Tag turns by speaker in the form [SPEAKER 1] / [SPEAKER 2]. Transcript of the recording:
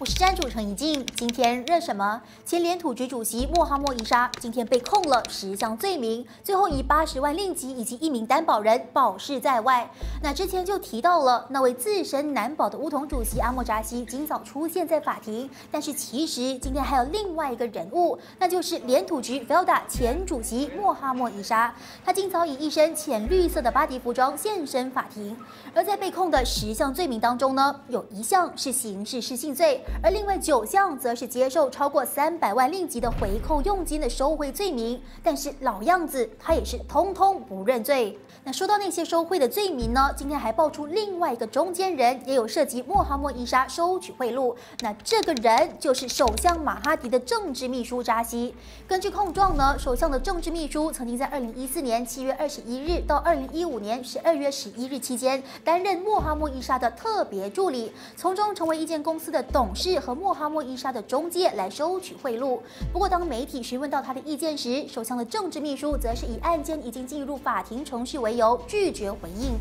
[SPEAKER 1] 我是站主陈怡静。今天热什么？前联土局主席莫哈默伊沙今天被控了十项罪名，最后以八十万令吉以及一名担保人保释在外。那之前就提到了那位自身难保的乌统主席阿莫扎西今早出现在法庭，但是其实今天还有另外一个人物，那就是联土局 Felda 前主席莫哈默伊沙。他今早以一身浅绿色的巴迪服装现身法庭。而在被控的十项罪名当中呢，有一项是刑事失信罪。而另外九项则是接受超过三百万令吉的回扣佣金的收贿罪名，但是老样子，他也是通通不认罪。那说到那些收贿的罪名呢？今天还爆出另外一个中间人也有涉及穆哈默伊沙收取贿赂，那这个人就是首相马哈迪的政治秘书扎西。根据控状呢，首相的政治秘书曾经在二零一四年七月二十一日到二零一五年十二月十一日期间担任穆哈默伊沙的特别助理，从中成为一间公司的董事。和穆哈默伊莎的中介来收取贿赂。不过，当媒体询问到他的意见时，首相的政治秘书则是以案件已经进入法庭程序为由拒绝回应。